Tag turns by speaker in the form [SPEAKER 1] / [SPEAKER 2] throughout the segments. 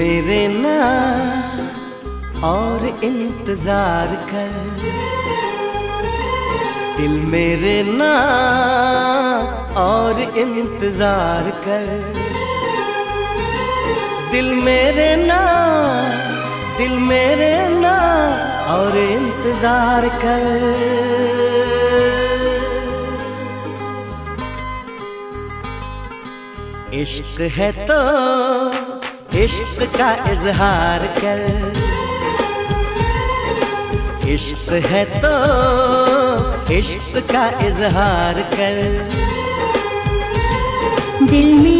[SPEAKER 1] मेरे ना और इंतज़ार कर। दिल मेरे ना और इंतज़ार कर। दिल मेरे ना दिल मेरे ना और इंतज़ार कर। इश्क है तो इश्क का इजहार कर। इश्क है तो इश्क का इजहार कर।
[SPEAKER 2] दिल मेरे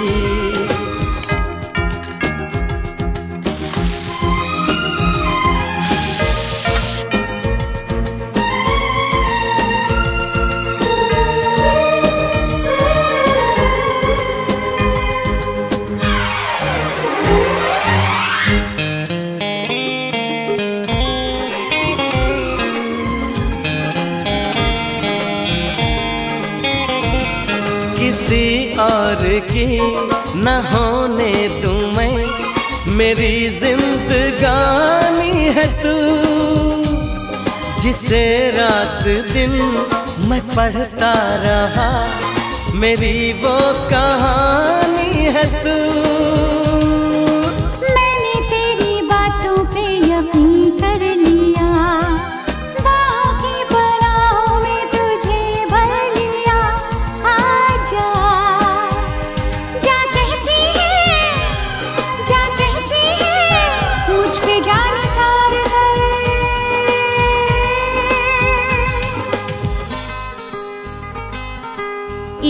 [SPEAKER 1] किसी और की न होने तुम्हें मेरी जिंदगानी है तू। जिसे रात दिन मैं पढ़ता रहा, मेरी वो कहानी है तू।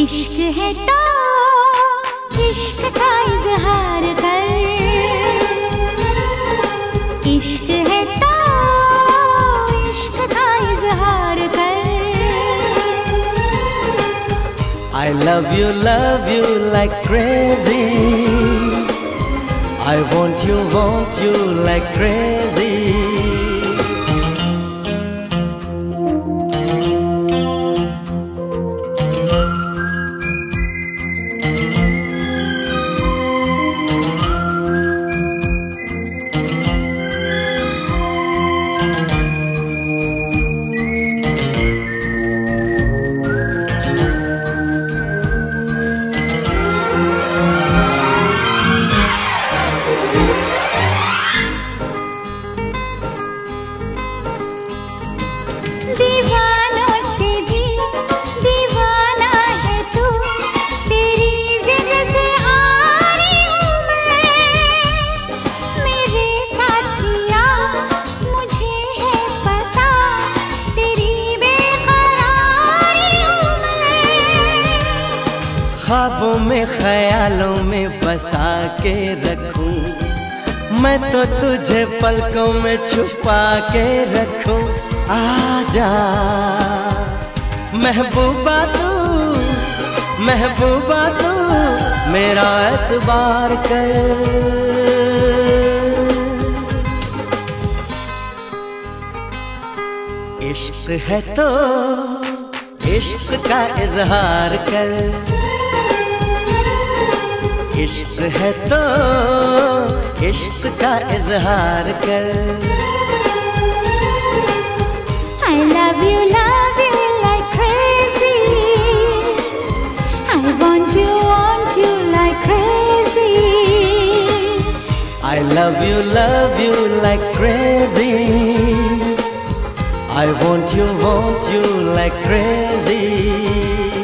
[SPEAKER 2] इश्क है तो इश्क का इजहार कर इश्क है तो इश्क का इजहार कर
[SPEAKER 1] I love you, love you like crazy. I want you, want you like crazy. में ख्यालों में बसा के रखूँ। मैं तो तुझे पलकों में छुपा के रखूँ। आजा, महबूबा तू महबूबा तू, मेरा एतबार कर। इश्क है तो इश्क का इजहार कर। इश्क है तो इश्क का इजहार कर
[SPEAKER 2] I love you, love you like crazy. I want you, want you like crazy.
[SPEAKER 1] I love you, love you like crazy. I want you, want you like crazy.